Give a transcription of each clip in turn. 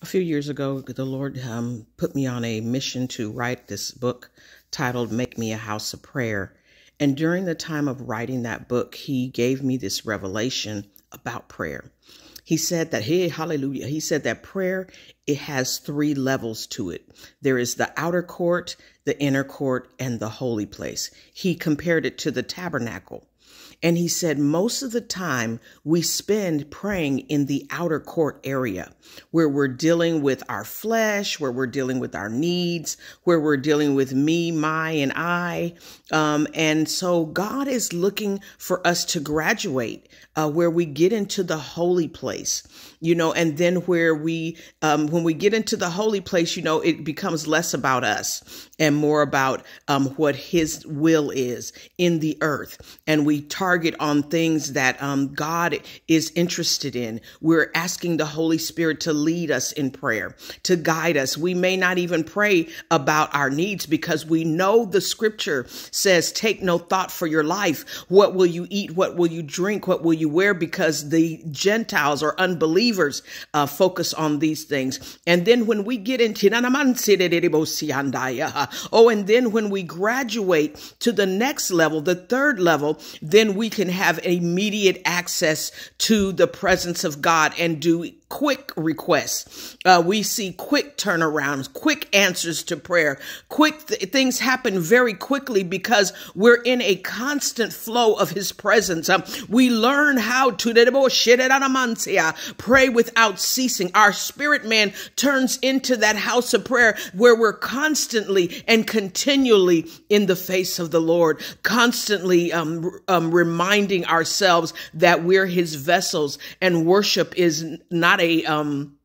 A few years ago, the Lord um, put me on a mission to write this book titled Make Me a House of Prayer. And during the time of writing that book, He gave me this revelation about prayer. He said that, hey, hallelujah. He said that prayer, it has three levels to it. There is the outer court, the inner court, and the holy place. He compared it to the tabernacle. And he said, most of the time we spend praying in the outer court area where we're dealing with our flesh, where we're dealing with our needs, where we're dealing with me, my, and I. Um, and so God is looking for us to graduate uh, where we get into the holy place, you know, and then where we, um, when we get into the holy place, you know, it becomes less about us and more about um, what his will is in the earth. And we target on things that um, God is interested in. We're asking the Holy Spirit to lead us in prayer, to guide us. We may not even pray about our needs because we know the scripture says, Take no thought for your life. What will you eat? What will you drink? What will you wear? Because the Gentiles or unbelievers uh, focus on these things. And then when we get into Oh, and then when we graduate to the next level, the third level, then we can have immediate access to the presence of God and do quick requests. Uh, we see quick turnarounds, quick answers to prayer. Quick th- things happen very quickly because we're in a constant flow of His presence. Um, we learn how to pray without ceasing. Our spirit man turns into that house of prayer where we're constantly and continually in the face of the Lord, constantly um, um, reminding ourselves that we're His vessels and worship is not not a um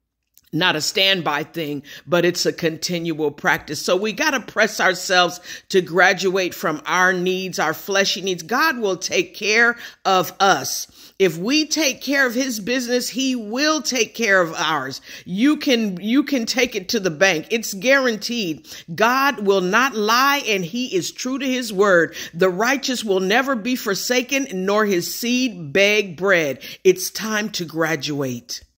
not a standby thing, but it's a continual practice. So we got to press ourselves to graduate from our needs, our fleshy needs. God will take care of us. If we take care of his business, he will take care of ours. You can, you can take it to the bank. It's guaranteed. God will not lie and he is true to his word. The righteous will never be forsaken nor his seed beg bread. It's time to graduate.